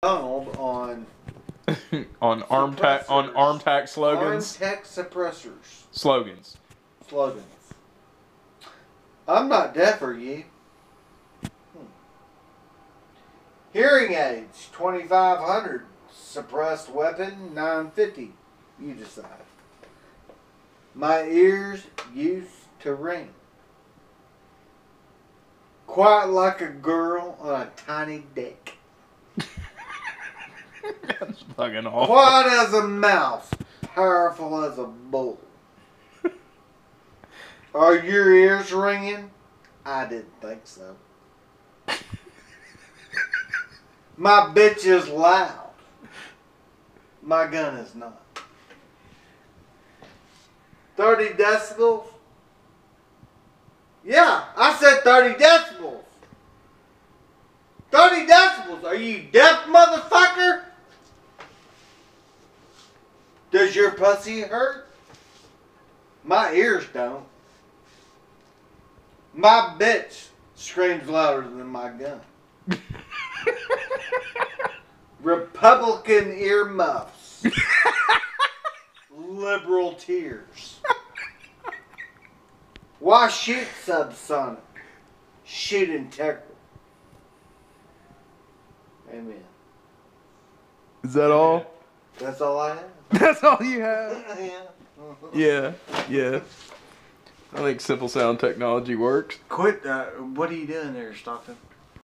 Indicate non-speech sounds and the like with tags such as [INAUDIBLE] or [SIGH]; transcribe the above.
Donald on [LAUGHS] on ARMTAC on ARMTAC slogans. ARMTAC suppressors Slogans. slogans. I'm not deaf, are you? Hmm. Hearing aids, 2500 Suppressed weapon, 950 You decide. My ears used to ring. Quiet like a girl on a tiny dick. Fucking awful. Quiet as a mouse, powerful as a bull. [LAUGHS] Are your ears ringing? I didn't think so. [LAUGHS] My bitch is loud. My gun is not. 30 decibels? Yeah, I said 30 decibels. 30 decibels. Are you deaf, motherfucker? Does your pussy hurt? My ears don't. My bitch screams louder than my gun. [LAUGHS] Republican earmuffs. Liberal tears. Why shoot subsonic? Shoot integral. Amen. Is that all? That's all I have. [LAUGHS] That's all you have. [LAUGHS] yeah. [LAUGHS] Yeah, yeah. I think simple sound technology works. Quit. Uh, what are you doing there, Stockton?